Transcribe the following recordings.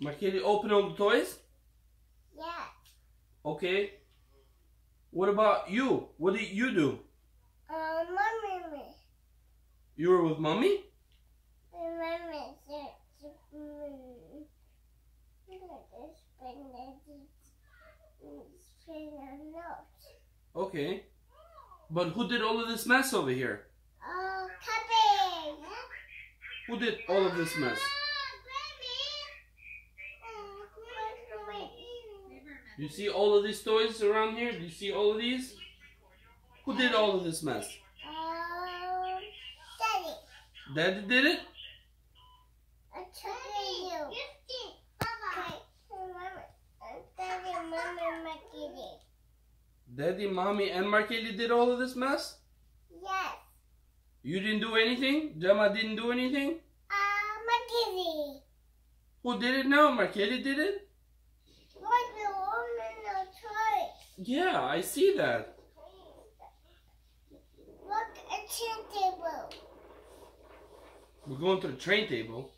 Markeli, open all the toys? Yeah. Okay. What about you? What did you do? Uh, mommy. You were with mommy? Mommy said to me. Look at this pen that is spin a note. Okay. But who did all of this mess over here? Oh, copy. Who did all of this mess? You see all of these toys around here? Do you see all of these? Who did all of this mess? Um, Daddy, Daddy did it? I took you. Daddy, mommy, make it. Daddy, mommy, and did all of this mess? Yes. You didn't do anything? Gemma didn't do anything? Uh, Makiri. Who did it now? Markeli did it the woman of choice? Yeah, I see that. Look at the table. We're going to the train table.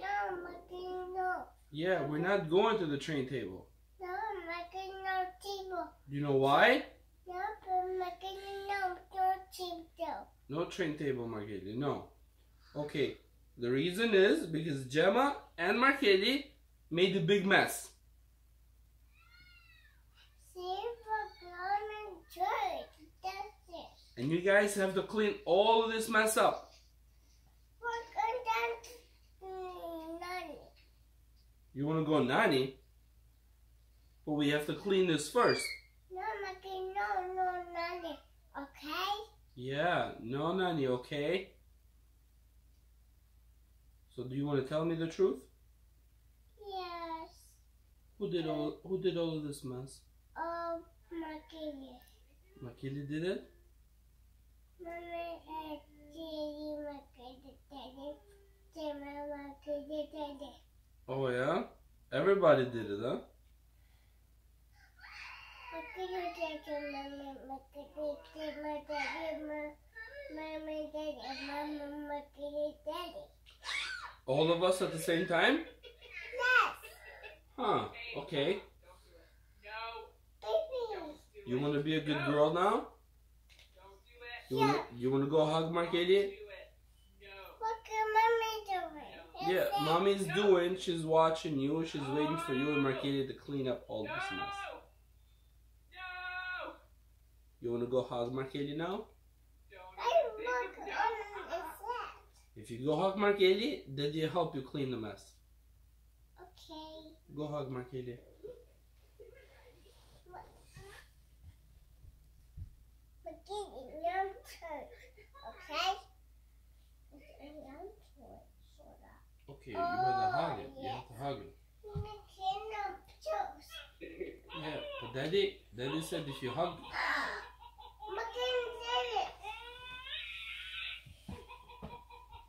No, Makiri, no. Yeah, we're not going to the train table. No, Makiri, no table. You know why? No, but Makiri, no, no table. No train table, Markeli. No. Okay. The reason is because Gemma and Markeli made a big mess. See, for woman choice. That's it. And you guys have to clean all of this mess up. Look at that. Nanny. You want to go nanny? But we have to clean this first. No, Makiri, no, no, nanny. Okay? Yeah, no nanny, okay? So do you want to tell me the truth? Yes. Who did all who did all of this mess? Oh, Makiri. Markeli did it? Mommy, uh, Daddy, Makiri, Daddy. Daddy, Makiri, Daddy. Oh yeah? Everybody did it, huh? Makiri, Daddy, Mommy, Makiri, Daddy, Daddy, Mommy, Daddy, Mommy, Makiri, Daddy. All of us at the same time? Yes, Huh, okay. You want to be a good girl now? You want to you want to go hug Markeli? What can mommy doing? Yeah, It's mommy's doing. She's watching you. She's waiting for you and Markeli to clean up all this mess. No. You want to go hug Markeli now? I look on the. If you go hug Markeli, then they help you clean the mess. Okay. Go hug Markeli. Makiri, Okay, you better hug it. You have to uh, hug it. Makiri, yum toast. Yeah, but daddy, daddy said if you hug